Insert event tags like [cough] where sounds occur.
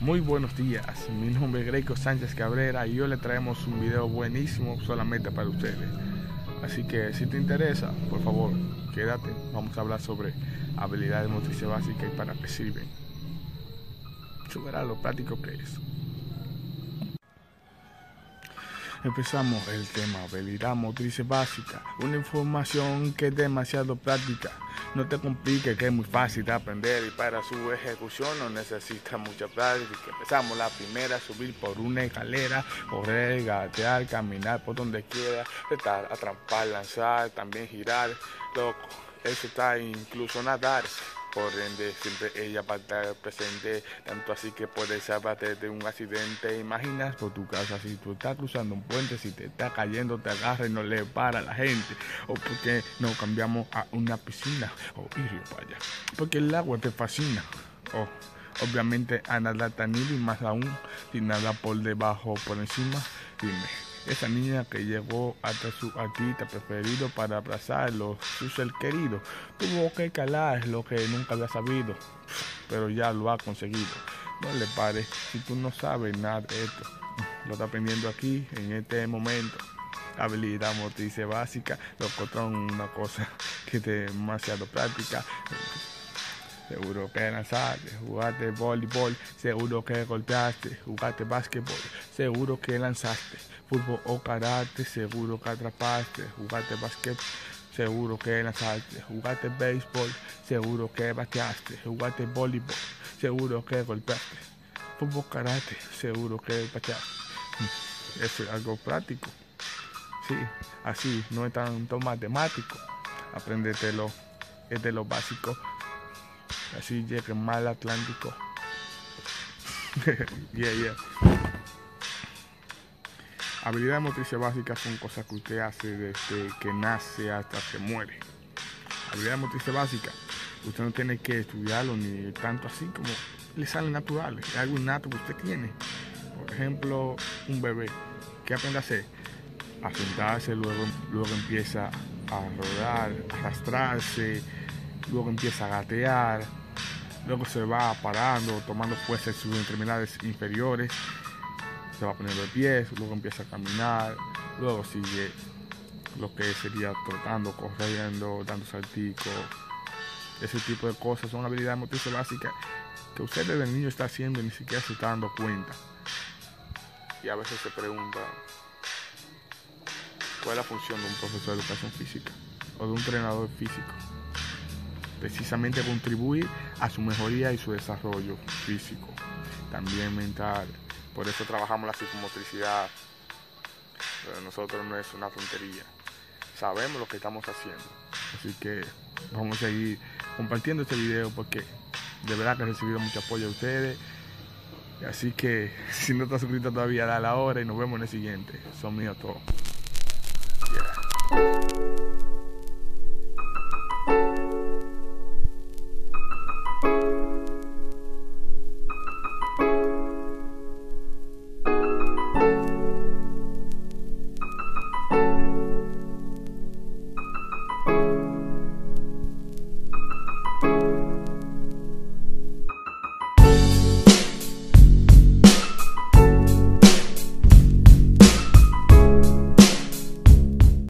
Muy buenos días, mi nombre es Greco Sánchez Cabrera y hoy le traemos un video buenísimo solamente para ustedes. Así que si te interesa, por favor, quédate. Vamos a hablar sobre habilidades motrices básicas y para qué sirven. Tú verás lo práctico que es. Empezamos el tema habilidad motriz básica, una información que es demasiado práctica. No te compliques que es muy fácil de aprender y para su ejecución no necesita mucha práctica. Empezamos la primera, subir por una escalera, correr, gatear, caminar por donde quiera, estar, atrapar, lanzar, también girar, loco. Eso está incluso nadar por ende siempre ella va a estar presente, tanto así que puedes salvarte de un accidente. Imaginas por tu casa si tú estás cruzando un puente, si te está cayendo, te agarra y no le para a la gente, o porque no cambiamos a una piscina, o ir para allá, porque el agua te fascina, o obviamente a nadar tan y más aún si nada por debajo o por encima, dime. Esa niña que llegó hasta su artista preferido para abrazarlo, su ser querido, tuvo que calar lo que nunca había sabido, pero ya lo ha conseguido. No le pares si tú no sabes nada de esto. Lo está aprendiendo aquí, en este momento. Habilidad motriz básica, lo encontró una cosa que es demasiado práctica. Seguro que lanzaste, jugaste voleibol, seguro que golpeaste, jugaste básquetbol, seguro que lanzaste, fútbol o karate, seguro que atrapaste, jugaste básquet, seguro que lanzaste, jugaste béisbol, seguro que bateaste, jugaste voleibol, seguro que golpeaste, fútbol karate, seguro que bateaste. Mm, eso es algo práctico. Sí, así, no es tanto matemático. Apréndetelo, es de lo básico Así llega mal Atlántico. [laughs] yeah, yeah. Habilidades motrices básicas son cosas que usted hace desde que nace hasta que muere. Habilidades motrices básicas, usted no tiene que estudiarlo ni tanto así como le sale natural, es algo innato que usted tiene. Por ejemplo, un bebé, ¿qué aprende a hacer? A sentarse, luego, luego empieza a rodar, a arrastrarse, luego empieza a gatear, luego se va parando, tomando fuerza en sus extremidades inferiores, se va poniendo de pies, luego empieza a caminar, luego sigue lo que sería trotando, corriendo, dando salticos, ese tipo de cosas son habilidades motrices básicas que usted desde niño está haciendo y ni siquiera se está dando cuenta. Y a veces se pregunta, ¿cuál es la función de un profesor de educación física o de un entrenador físico? precisamente contribuir a su mejoría y su desarrollo físico, también mental. Por eso trabajamos la psicomotricidad. Pero nosotros no es una tontería. Sabemos lo que estamos haciendo. Así que vamos a seguir compartiendo este video porque de verdad que he recibido mucho apoyo de ustedes. Así que [laughs] si no estás suscrito todavía, da la hora y nos vemos en el siguiente. Son míos todos.